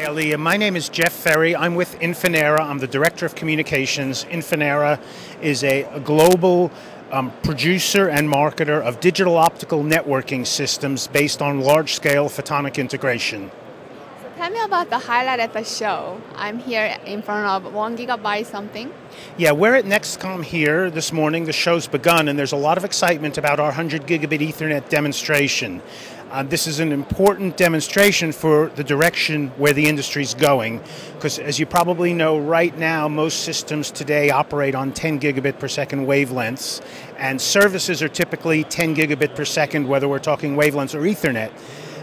Elia. My name is Jeff Ferry. I'm with Infinera. I'm the Director of Communications. Infinera is a, a global um, producer and marketer of digital optical networking systems based on large scale photonic integration. Tell me about the highlight at the show. I'm here in front of one gigabyte something. Yeah, we're at NXTcomm here this morning. The show's begun, and there's a lot of excitement about our 100 gigabit Ethernet demonstration. Uh, this is an important demonstration for the direction where the industry is going, because as you probably know, right now most systems today operate on 10 gigabit per second wavelengths, and services are typically 10 gigabit per second, whether we're talking wavelengths or Ethernet.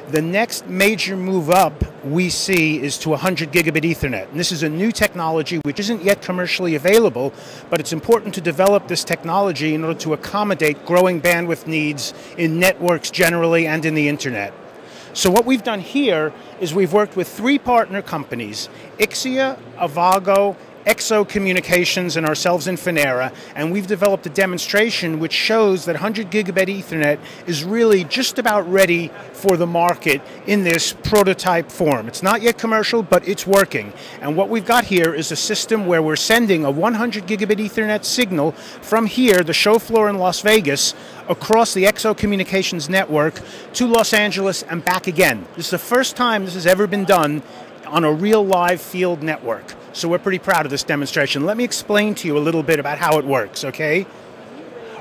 The next major move up we see is to 100 gigabit Ethernet. And this is a new technology which isn't yet commercially available, but it's important to develop this technology in order to accommodate growing bandwidth needs in networks generally and in the internet. So what we've done here is we've worked with three partner companies, Ixia, Avago, XO Communications and ourselves Infinera, and we've developed a demonstration which shows that 100 gigabit Ethernet is really just about ready for the market in this prototype form. It's not yet commercial, but it's working. And what we've got here is a system where we're sending a 100 gigabit Ethernet signal from here, the show floor in Las Vegas, across the XO Communications network to Los Angeles and back again. This is the first time this has ever been done on a real live field network. So we're pretty proud of this demonstration. Let me explain to you a little bit about how it works, okay?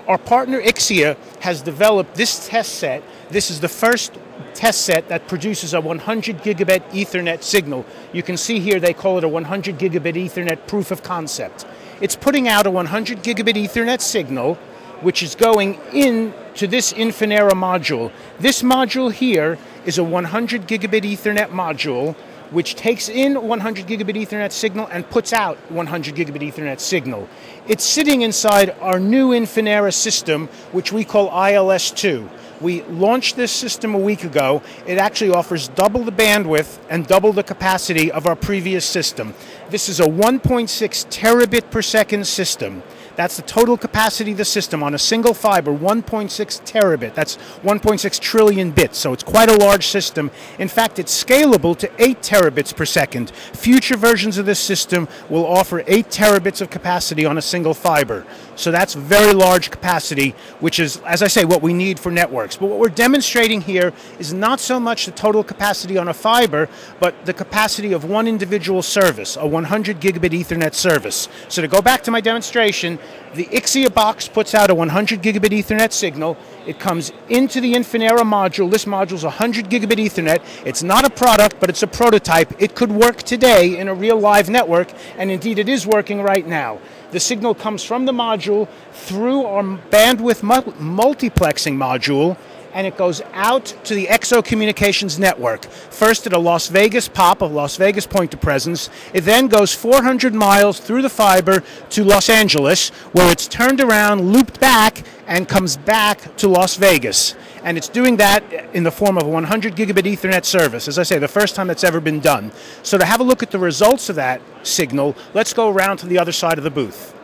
Our partner Ixia has developed this test set. This is the first test set that produces a 100 gigabit Ethernet signal. You can see here they call it a 100 gigabit Ethernet proof of concept. It's putting out a 100 gigabit Ethernet signal which is going in to this Infinera module. This module here is a 100 gigabit Ethernet module which takes in 100 gigabit Ethernet signal and puts out 100 gigabit Ethernet signal. It's sitting inside our new Infinera system, which we call ILS2. We launched this system a week ago. It actually offers double the bandwidth and double the capacity of our previous system. This is a 1.6 terabit per second system. That's the total capacity of the system on a single fiber, 1.6 terabit. That's 1.6 trillion bits, so it's quite a large system. In fact, it's scalable to 8 terabits per second. Future versions of this system will offer 8 terabits of capacity on a single fiber. So that's very large capacity, which is, as I say, what we need for networks. But what we're demonstrating here is not so much the total capacity on a fiber, but the capacity of one individual service, a 100 gigabit Ethernet service. So to go back to my demonstration, the Ixia box puts out a 100 gigabit Ethernet signal. It comes into the Infinera module. This module is 100 gigabit Ethernet. It's not a product, but it's a prototype. It could work today in a real live network, and indeed it is working right now. The signal comes from the module through our bandwidth multiplexing module and it goes out to the XO Communications network. First at a Las Vegas POP, a Las Vegas point of presence. It then goes 400 miles through the fiber to Los Angeles, where it's turned around, looped back, and comes back to Las Vegas. And it's doing that in the form of a 100 gigabit Ethernet service. As I say, the first time that's ever been done. So to have a look at the results of that signal, let's go around to the other side of the booth.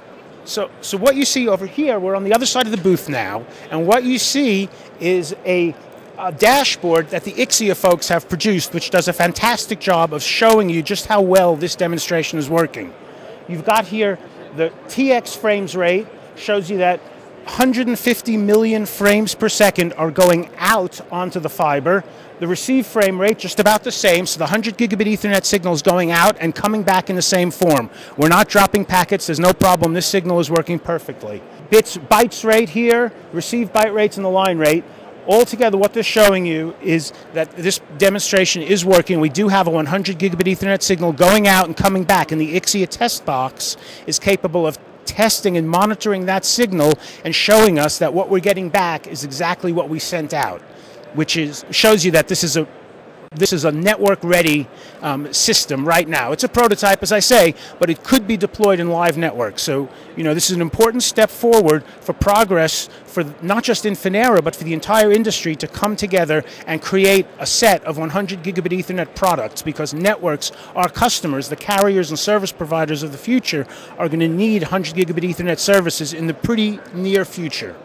So, so what you see over here, we're on the other side of the booth now, and what you see is a, a, dashboard that the Ixia folks have produced, which does a fantastic job of showing you just how well this demonstration is working. You've got here the TX frames rate, shows you that 150 million frames per second are going out onto the fiber. The receive frame rate just about the same, so the 100 gigabit Ethernet signal is going out and coming back in the same form. We're not dropping packets, there's no problem. This signal is working perfectly. Bits, bytes rate here, receive byte rates and the line rate. Altogether, what they're showing you is that this demonstration is working. We do have a 100 gigabit Ethernet signal going out and coming back, and the Ixia test box is capable of testing and monitoring that signal and showing us that what we're getting back is exactly what we sent out, which is shows you that this is a this is a network-ready um, system right now. It's a prototype, as I say, but it could be deployed in live networks. So, you know, this is an important step forward for progress for not just Infinera, but for the entire industry to come together and create a set of 100 gigabit Ethernet products because networks, our customers, the carriers and service providers of the future, are going to need 100 gigabit Ethernet services in the pretty near future.